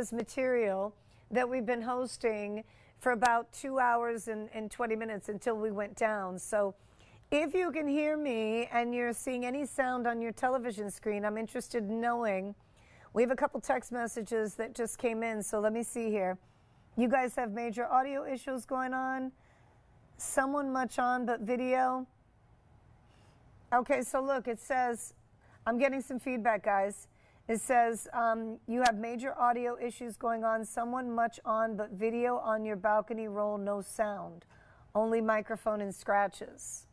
this material that we've been hosting for about two hours and, and 20 minutes until we went down. So if you can hear me and you're seeing any sound on your television screen, I'm interested in knowing. We have a couple text messages that just came in, so let me see here. You guys have major audio issues going on? Someone much on but video? Okay, so look, it says, I'm getting some feedback, guys. It says um, you have major audio issues going on, someone much on but video on your balcony roll, no sound, only microphone and scratches.